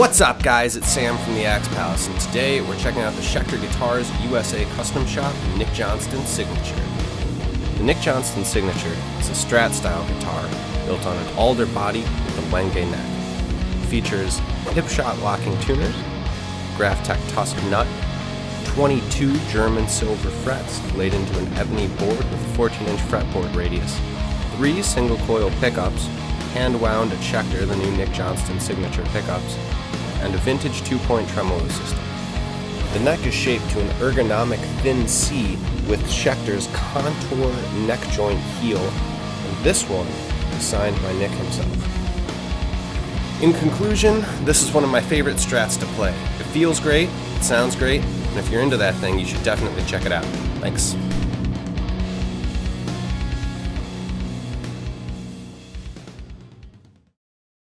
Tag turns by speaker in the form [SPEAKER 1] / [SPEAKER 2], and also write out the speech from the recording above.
[SPEAKER 1] What's up, guys? It's Sam from the Axe Palace, and today we're checking out the Schecter Guitars USA Custom Shop Nick Johnston Signature. The Nick Johnston Signature is a Strat style guitar built on an alder body with a Wenge neck. It features Hipshot locking tuners, Graphtec TUSQ nut, 22 German silver frets laid into an ebony board with a 14 inch fretboard radius, three single coil pickups, hand wound at Schecter, the new Nick Johnston signature pickups, and a vintage two point tremolo system. The neck is shaped to an ergonomic thin C with Schecter's contour neck joint heel, and this one is signed by Nick himself. In conclusion, this is one of my favorite strats to play. It feels great, it sounds great, and if you're into that thing, you should definitely check it out. Thanks.